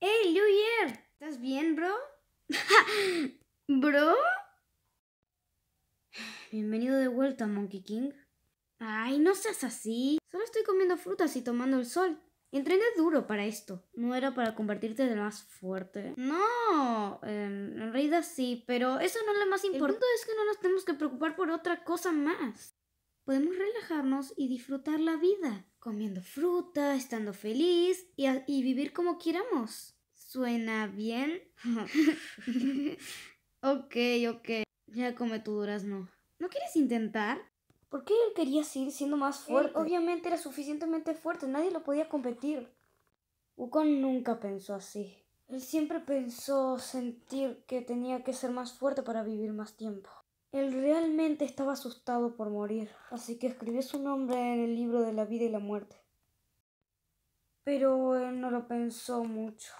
¡Hey, Luyer! ¿Estás bien, bro? ¿Bro? Bienvenido de vuelta, Monkey King. Ay, no seas así. Solo estoy comiendo frutas y tomando el sol. Entrené duro para esto. No era para convertirte en el más fuerte. No, eh, en realidad sí, pero eso no es lo más importante. El punto es que no nos tenemos que preocupar por otra cosa más. Podemos relajarnos y disfrutar la vida comiendo fruta, estando feliz y, y vivir como quieramos. ¿Suena bien? ok, ok. Ya come tu durazno. ¿No quieres intentar? ¿Por qué él quería seguir siendo más fuerte? obviamente era suficientemente fuerte, nadie lo podía competir. Wukong nunca pensó así. Él siempre pensó sentir que tenía que ser más fuerte para vivir más tiempo. Él realmente estaba asustado por morir, así que escribió su nombre en el libro de la vida y la muerte. Pero él no lo pensó mucho.